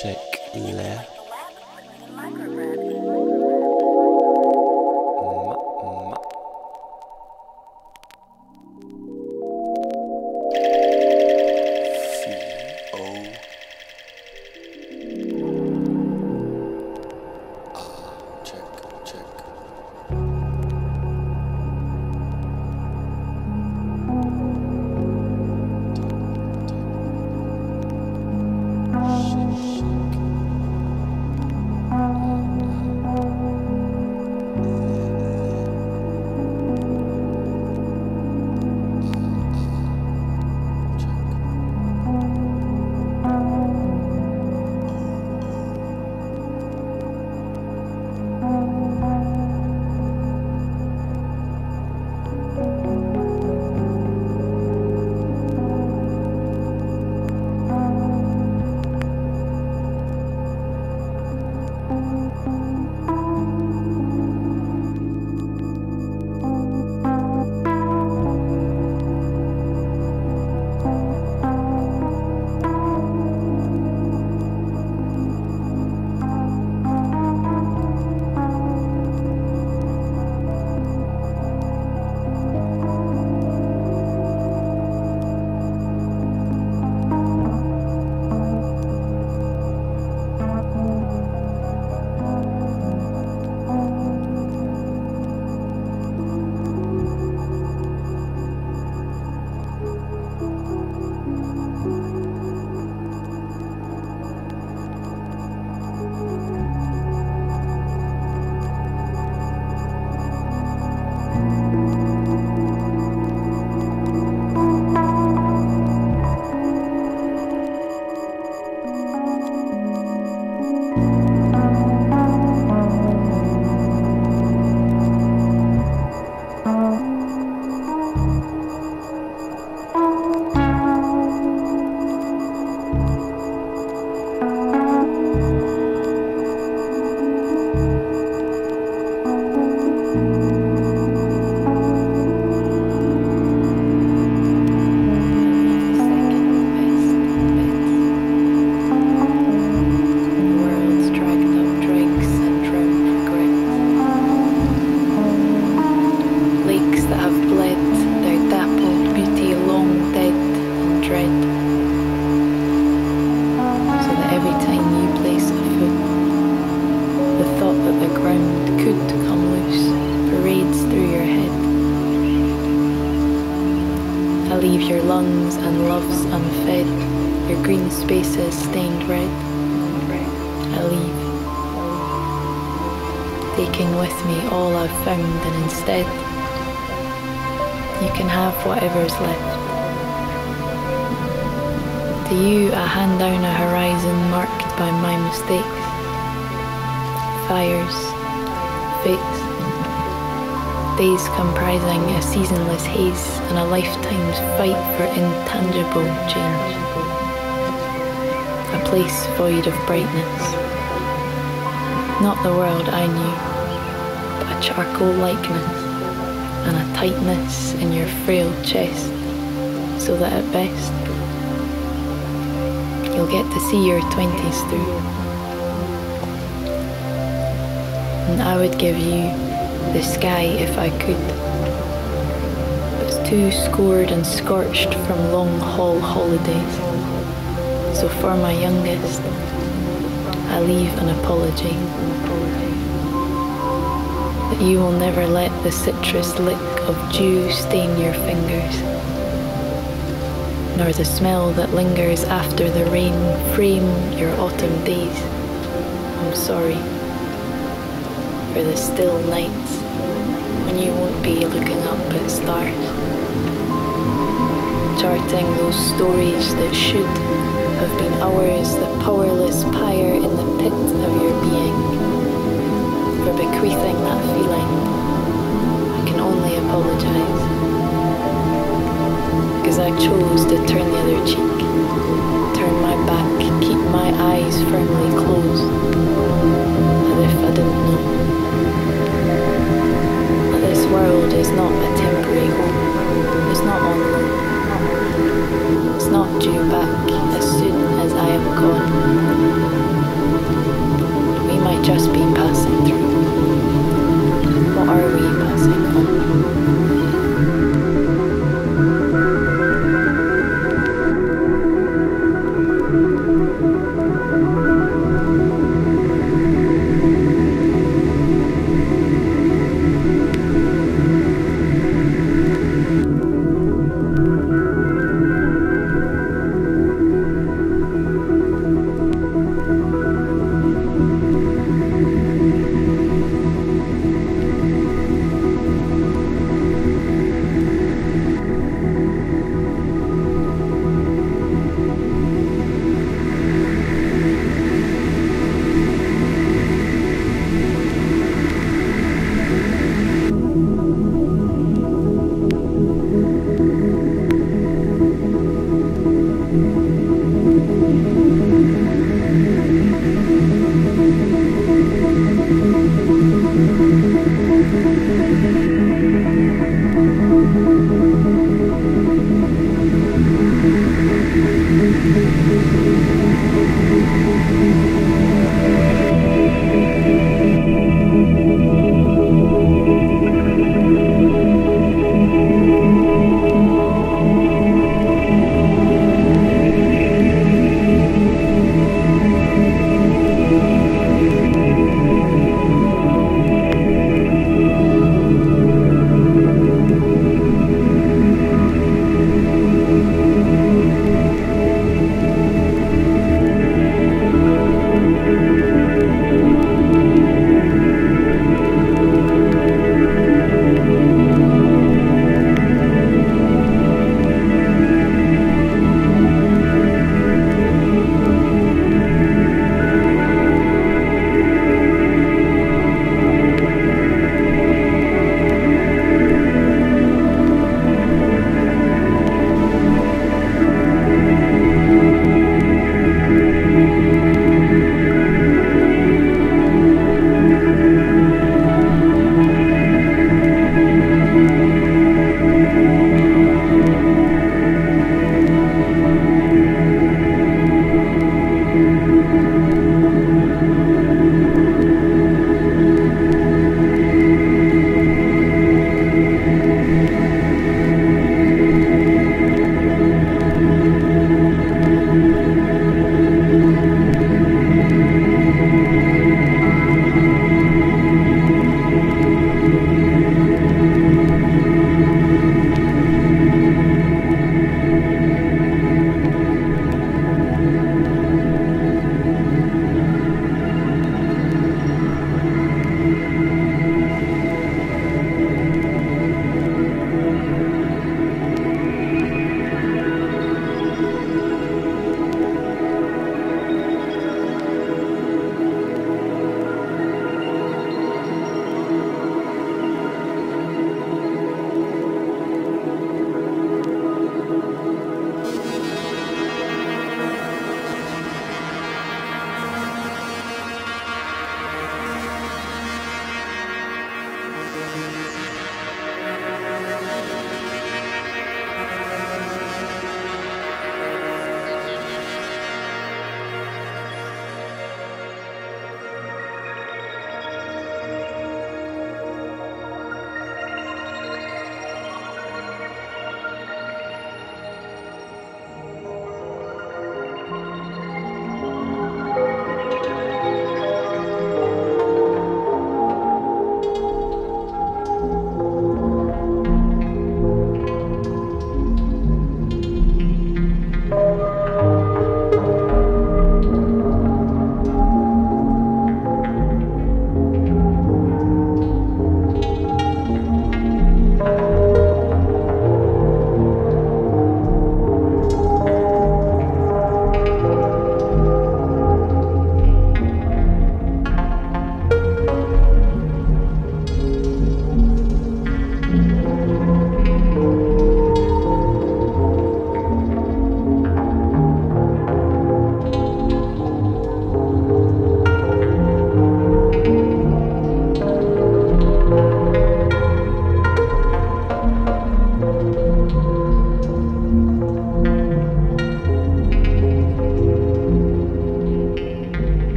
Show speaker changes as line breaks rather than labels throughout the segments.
shake, le.
My fires, fates, days comprising a seasonless haze and a lifetime's fight for intangible change. A place void of brightness. Not the world I knew, but a charcoal likeness and a tightness in your frail chest, so that at best you'll get to see your twenties through. I would give you the sky if I could. But it's too scored and scorched from long haul holidays. So for my youngest, I leave an apology. That you will never let the citrus lick of dew stain your fingers, nor the smell that lingers after the rain frame your autumn days. I'm sorry for the still nights when you won't be looking up at stars, charting those stories that should have been ours, the powerless pyre in the pit of your being, for bequeathing that feeling. I can only apologize. Cause I chose to turn the other cheek, turn my back, keep my eyes firmly closed, as if I didn't know. Is not a temporary home, it's not on it's not due back as soon as I am gone. We might just be passing through. What are we passing on?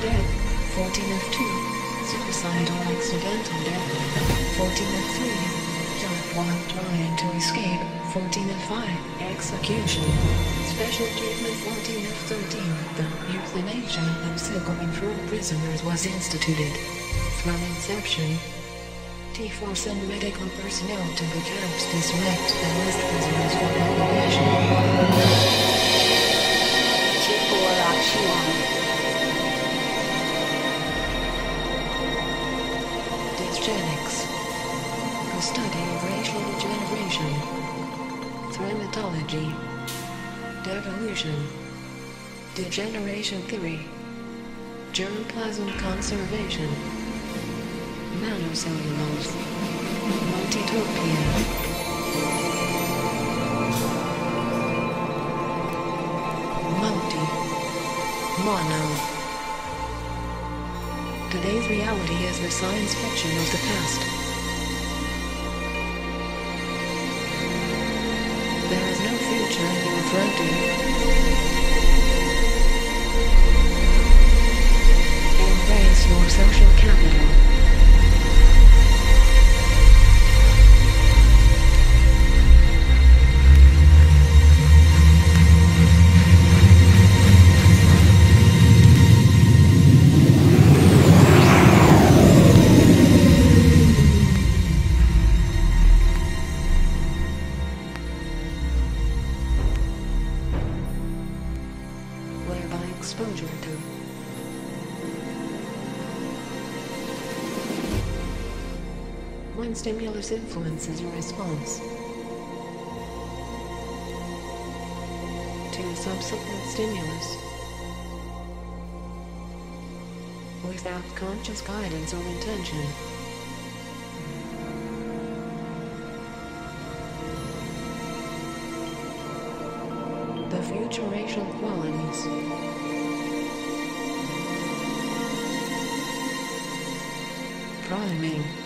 Death. 14F2, suicide or accidental death. 14F3, jump while trying to escape. 14F5, execution. Special treatment 14F13, the euthanasia of psycho-controlled prisoners was instituted. From inception, T4 send medical personnel to the camps select the list prisoners for publication.
T4 action.
Devolution. Degeneration theory. Germplasm conservation. Nanocellulose. Multitopia. Multi. Mono. Today's reality is the science fiction of the past. Frontier. Embrace your social capital. The future racial qualities. Priming.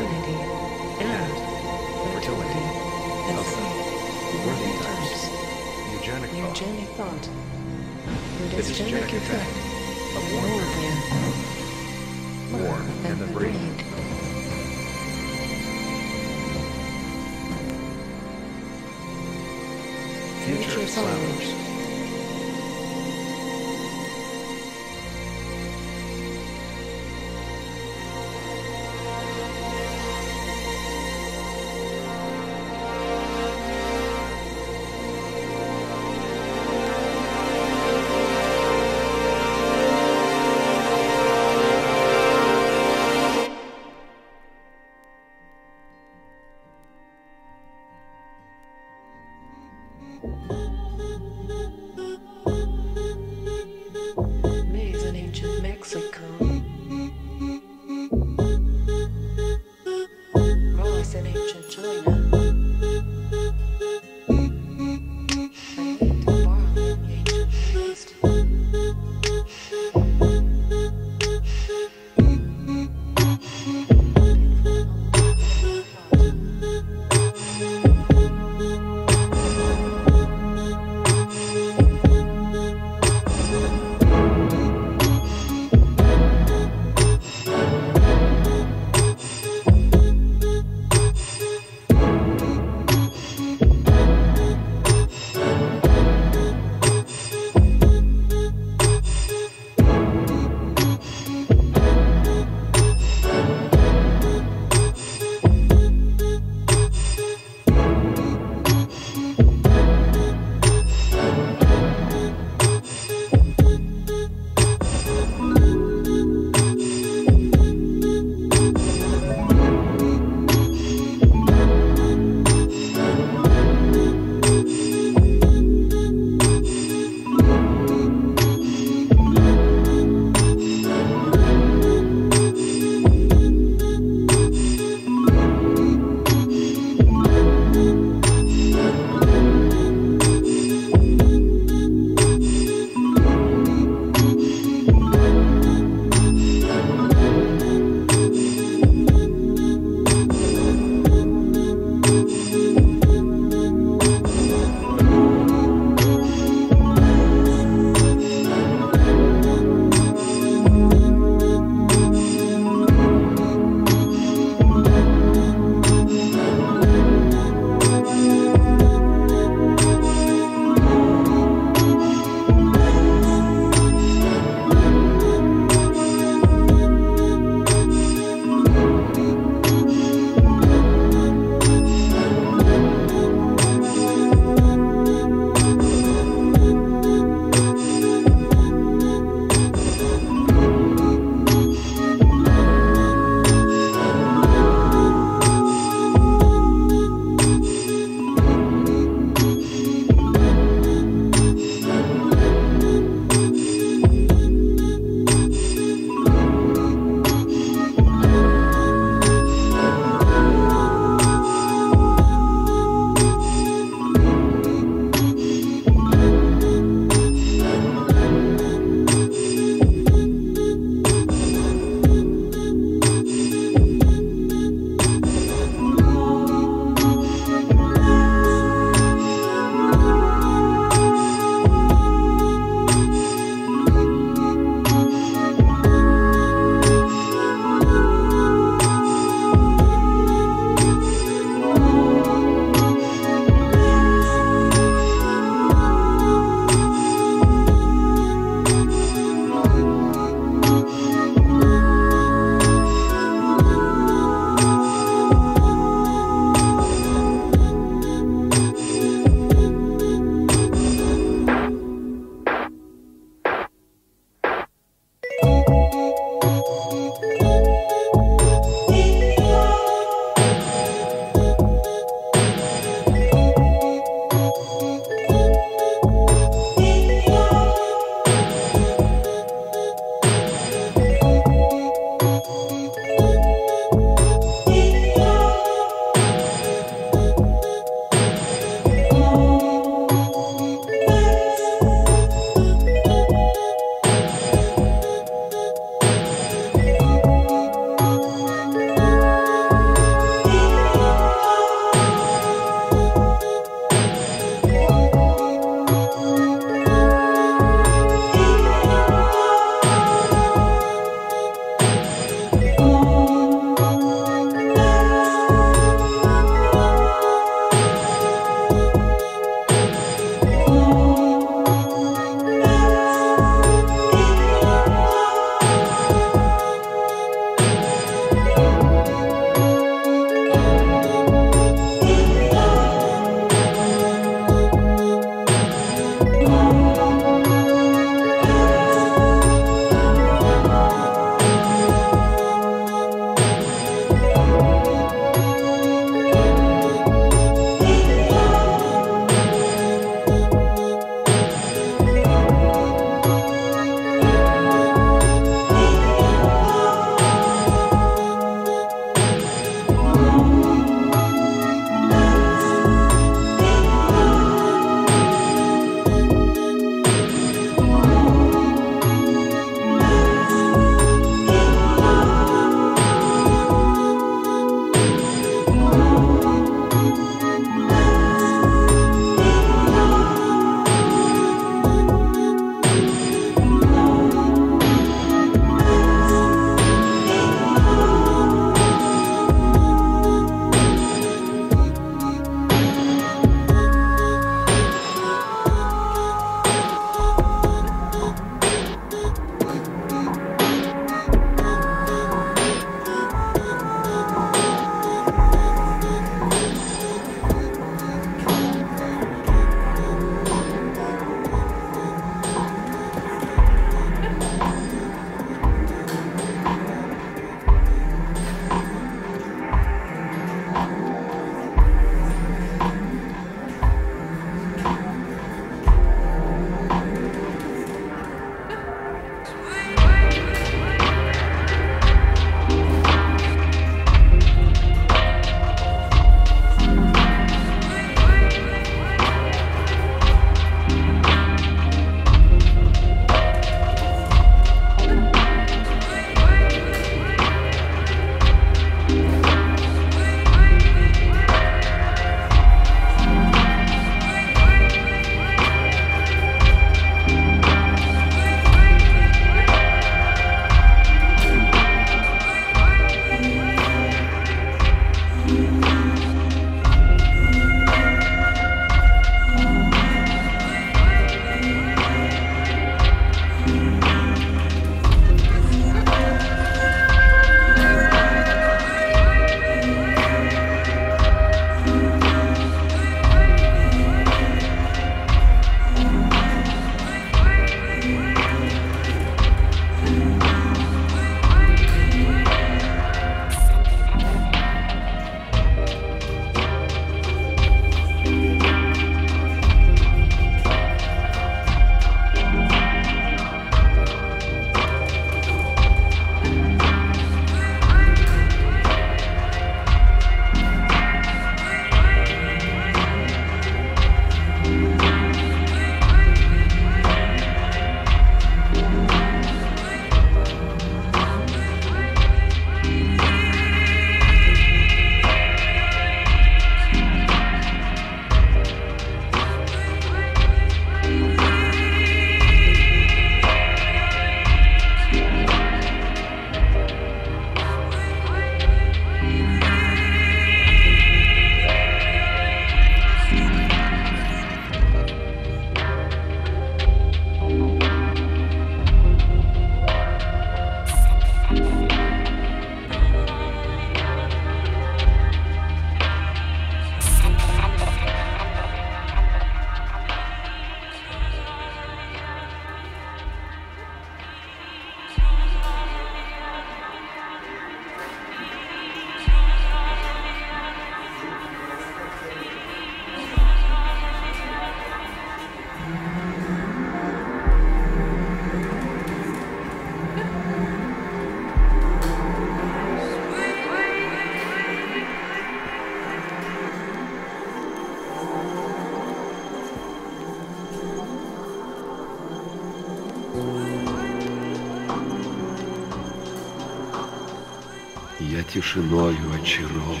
Тишиною очарован.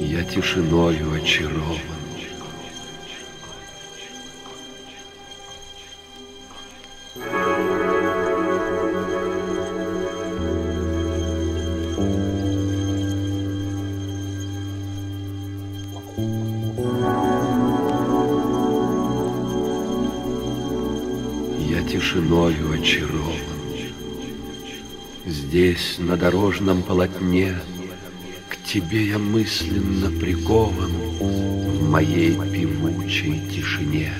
Я тишиною очарован. Здесь, на дорожном полотне, К тебе я мысленно прикован В моей певучей тишине.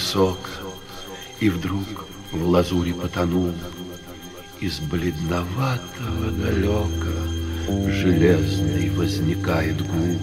Высоко, И вдруг в лазури потонул. Из бледноватого далека Железный возникает гул.